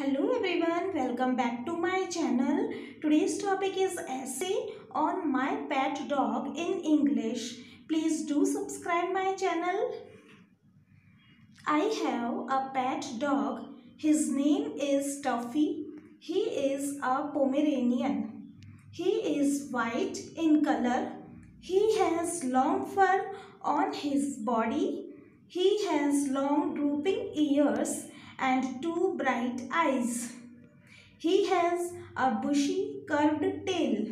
Hello everyone, welcome back to my channel. Today's topic is essay on my pet dog in English. Please do subscribe my channel. I have a pet dog. His name is Tuffy. He is a Pomeranian. He is white in color. He has long fur on his body. He has long drooping ears and two bright eyes. He has a bushy curved tail.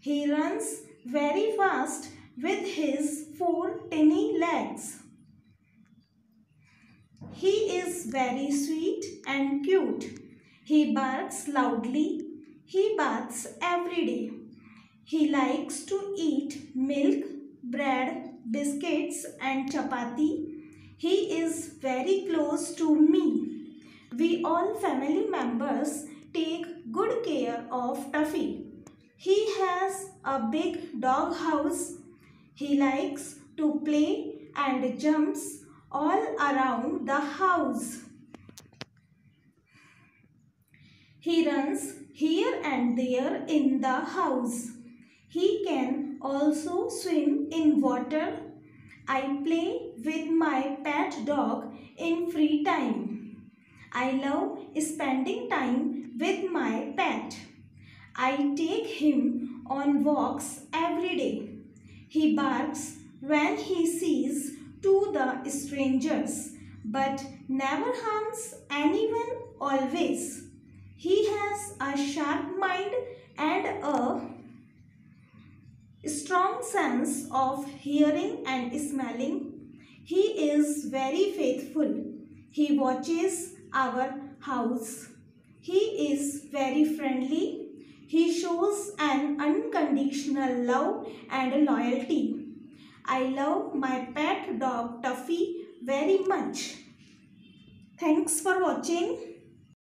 He runs very fast with his four tiny legs. He is very sweet and cute. He barks loudly. He baths every day. He likes to eat milk, bread, biscuits and chapati. He is very close to me. We all family members take good care of Tuffy. He has a big dog house. He likes to play and jumps all around the house. He runs here and there in the house. He can also swim in water. I play with my pet dog in free time. I love spending time with my pet. I take him on walks every day. He barks when he sees to the strangers, but never harms anyone always. He has a sharp mind and a strong sense of hearing and smelling. He is very faithful. He watches our house. He is very friendly. He shows an unconditional love and loyalty. I love my pet dog Tuffy very much. Thanks for watching.